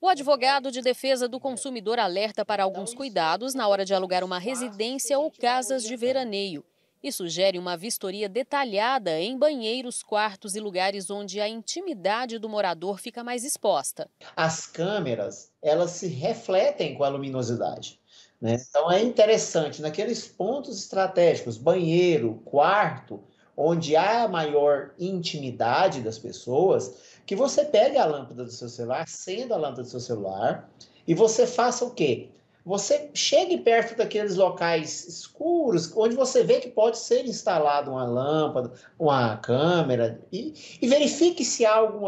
O advogado de defesa do consumidor alerta para alguns cuidados na hora de alugar uma residência ou casas de veraneio e sugere uma vistoria detalhada em banheiros, quartos e lugares onde a intimidade do morador fica mais exposta. As câmeras, elas se refletem com a luminosidade. Né? Então é interessante, naqueles pontos estratégicos, banheiro, quarto, onde há maior intimidade das pessoas, que você pegue a lâmpada do seu celular, acenda a lâmpada do seu celular e você faça o quê? Você chegue perto daqueles locais escuros, onde você vê que pode ser instalada uma lâmpada, uma câmera, e, e verifique se há algum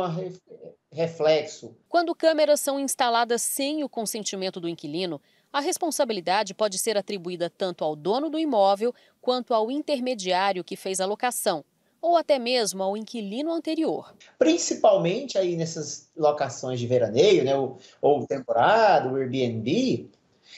reflexo. Quando câmeras são instaladas sem o consentimento do inquilino, a responsabilidade pode ser atribuída tanto ao dono do imóvel quanto ao intermediário que fez a locação, ou até mesmo ao inquilino anterior. Principalmente aí nessas locações de veraneio, né, ou, temporada, o Airbnb.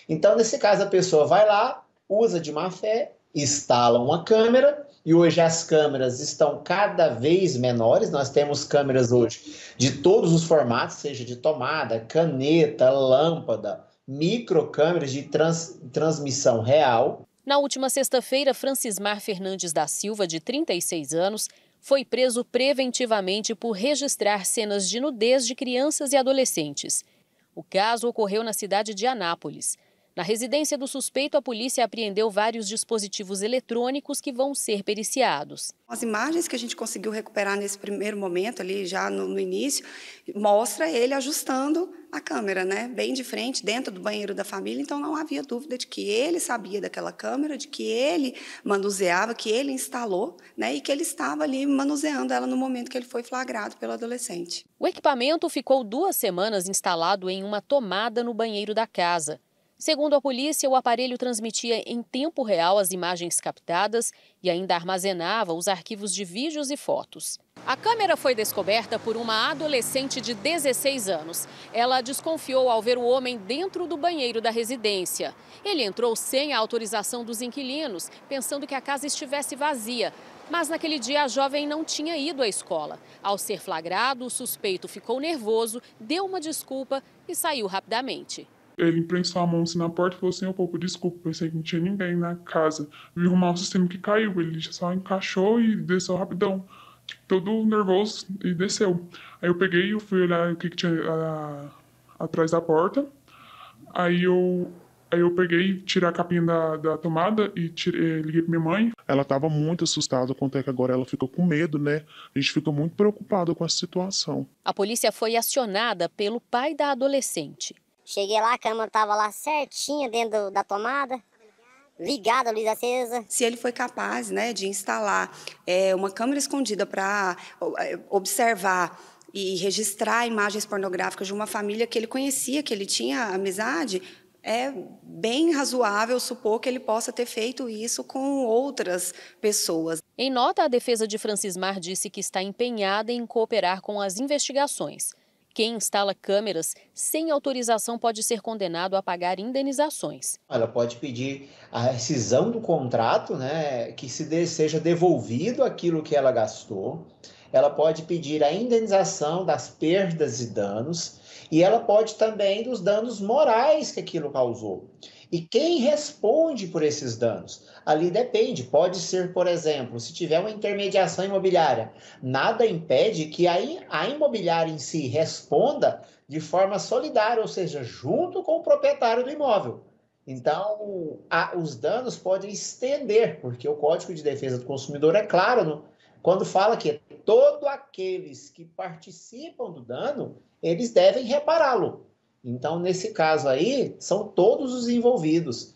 Então, nesse caso, a pessoa vai lá, usa de má fé, instala uma câmera, e hoje as câmeras estão cada vez menores. Nós temos câmeras hoje de todos os formatos, seja de tomada, caneta, lâmpada, microcâmeras de trans, transmissão real. Na última sexta-feira, Francismar Fernandes da Silva, de 36 anos, foi preso preventivamente por registrar cenas de nudez de crianças e adolescentes. O caso ocorreu na cidade de Anápolis. Na residência do suspeito, a polícia apreendeu vários dispositivos eletrônicos que vão ser periciados. As imagens que a gente conseguiu recuperar nesse primeiro momento, ali já no, no início, mostra ele ajustando a câmera, né? Bem de frente, dentro do banheiro da família, então não havia dúvida de que ele sabia daquela câmera, de que ele manuseava, que ele instalou, né? E que ele estava ali manuseando ela no momento que ele foi flagrado pelo adolescente. O equipamento ficou duas semanas instalado em uma tomada no banheiro da casa. Segundo a polícia, o aparelho transmitia em tempo real as imagens captadas e ainda armazenava os arquivos de vídeos e fotos. A câmera foi descoberta por uma adolescente de 16 anos. Ela desconfiou ao ver o homem dentro do banheiro da residência. Ele entrou sem a autorização dos inquilinos, pensando que a casa estivesse vazia. Mas naquele dia a jovem não tinha ido à escola. Ao ser flagrado, o suspeito ficou nervoso, deu uma desculpa e saiu rapidamente. Ele prensou a mão assim na porta e falou assim: pouco desculpa, pensei que não tinha ninguém na casa. Vi arrumar o sistema que caiu. Ele só encaixou e desceu rapidão. Tipo, todo nervoso e desceu. Aí eu peguei e fui olhar o que, que tinha a, atrás da porta. Aí eu Aí eu peguei, tirei a capinha da, da tomada e tirei, eh, liguei pra minha mãe. Ela estava muito assustada, quanto é que agora ela ficou com medo, né? A gente fica muito preocupado com essa situação. A polícia foi acionada pelo pai da adolescente. Cheguei lá, a câmera estava lá certinha dentro da tomada, ligada, a luz acesa. Se ele foi capaz né, de instalar é, uma câmera escondida para é, observar e registrar imagens pornográficas de uma família que ele conhecia, que ele tinha amizade, é bem razoável supor que ele possa ter feito isso com outras pessoas. Em nota, a defesa de Francismar disse que está empenhada em cooperar com as investigações. Quem instala câmeras sem autorização pode ser condenado a pagar indenizações. Ela pode pedir a rescisão do contrato, né, que se de, seja devolvido aquilo que ela gastou. Ela pode pedir a indenização das perdas e danos e ela pode também dos danos morais que aquilo causou. E quem responde por esses danos? Ali depende. Pode ser, por exemplo, se tiver uma intermediação imobiliária, nada impede que a, imobiliária em si responda de forma solidária, ou seja, junto com o proprietário do imóvel. Então, a, os danos podem estender, porque o Código de Defesa do Consumidor é claro no, quando fala que todos aqueles que participam do dano, eles devem repará-lo. Então, nesse caso aí, são todos os envolvidos.